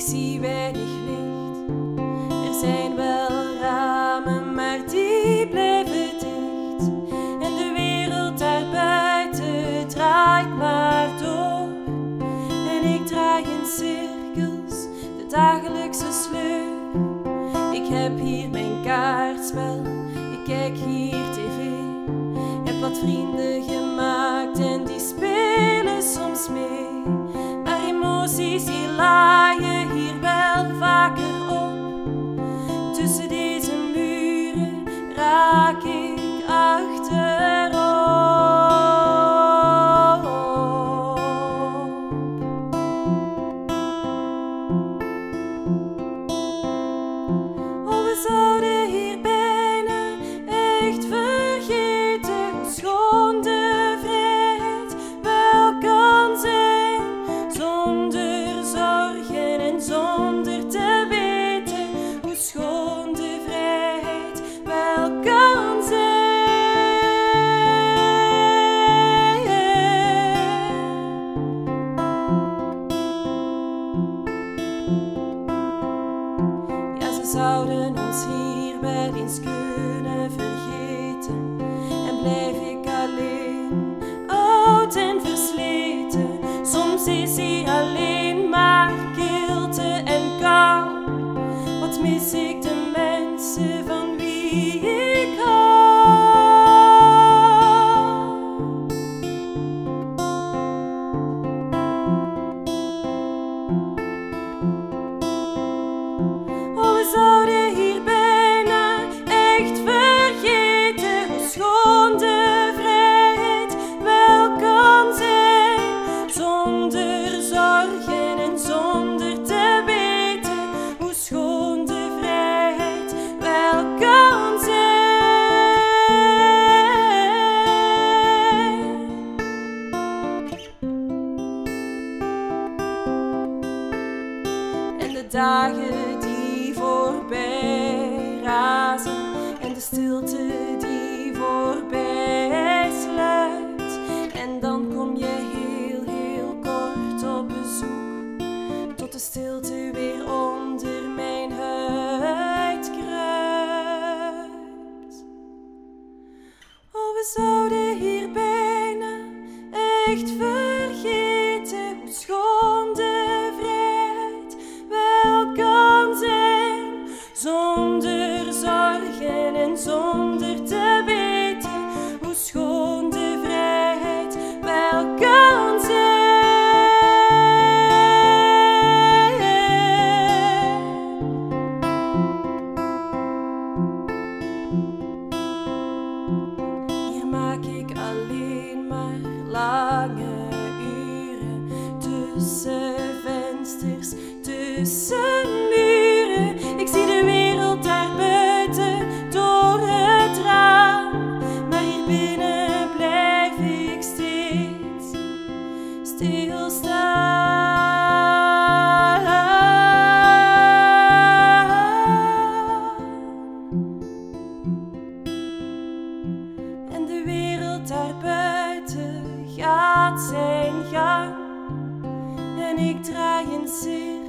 ik zie weinig licht. Er zijn wel ramen, maar die blijven dicht. En de wereld daarbuiten draait maar door. En ik draai in cirkels de dagelijkse sleur. Ik heb hier mijn kaartspel, ik kijk hier tv, heb wat vrienden. Tussen zouden ons hier wel eens kunnen vergeten. Dagen die voorbij razen en de stilte die voorbij sluit. En dan kom je heel, heel kort op bezoek, tot de stilte weer onder mijn huid kruipt. Oh, we zouden hier bijna echt vergeten Zonder zorgen en zonder te weten hoe schoon de vrijheid wel kan zijn. Hier maak ik alleen maar lange uren tussen vensters, tussen stilstaan. En de wereld daarbuiten gaat zijn gang. En ik draai een cirkel